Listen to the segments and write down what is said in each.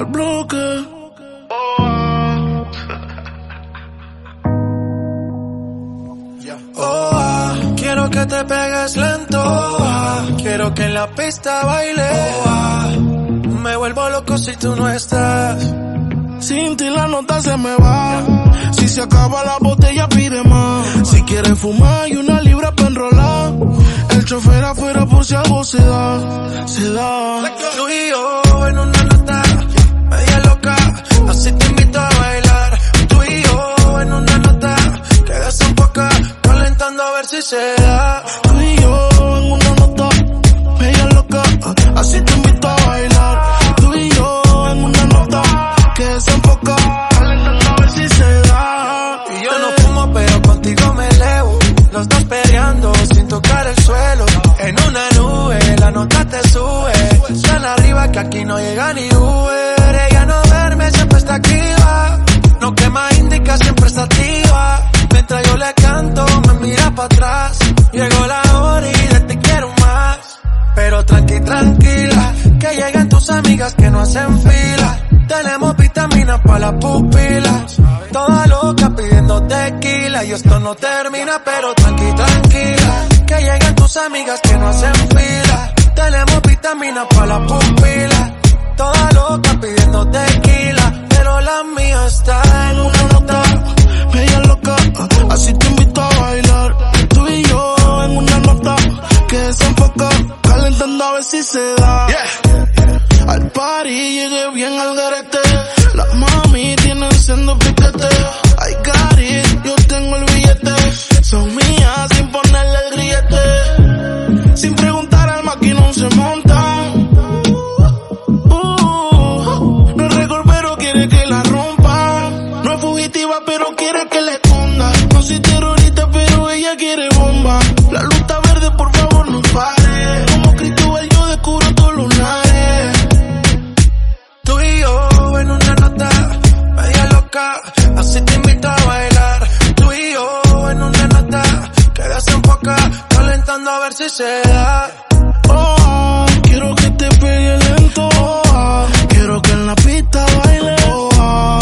el bloque. Oh, ah, quiero que te pegues lento. Oh, ah, quiero que en la pista baile. Oh, ah, me vuelvo loco si tú no estás. Sin ti la nota se me va. Si se acaba la botella pide más. Si quieres fumar y una libra para enrolar. El chofer afuera por si algo se da. Se da. Se. Tú y yo en una nota media loca. Así te invito a bailar. Tú y yo en una nota que desenfoca. Calentando a ver si se da. Y yo no fumo, pero contigo me elevo. Los dos peleando sin tocar el suelo. En una nube, la nota te sube. Tan arriba que aquí no llega ni Uber. Llegó la hora y de ti quiero más. Pero tranqui, tranquila, que lleguen tus amigas que no hacen fila. Tenemos vitaminas para la pupila. Toda loca pidiendo tequila y esto no termina, pero tranqui, tranquila. Que lleguen tus amigas que no hacen fila. Tenemos vitaminas para la pupila. Toda loca pidiendo tequila, pero la mía está en a ver si se da. Al party llegué bien al garete, las mami tienen siendo piquete. Ay, cari, yo tengo el billete, son mías sin ponerle el grillete. Sin preguntar al maquinón se montan. Uh, no es récord, pero quiere que la rompa. No es fugitiva, pero quiere que le esconda. No soy terrorista, pero ella quiere desenfoca, calentando a ver si se da. Oh, quiero que te pegue lento. Oh, quiero que en la pista baile. Oh,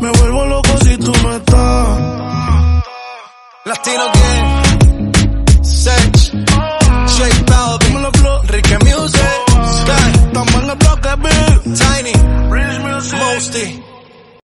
me vuelvo loco si tú no estás. Latino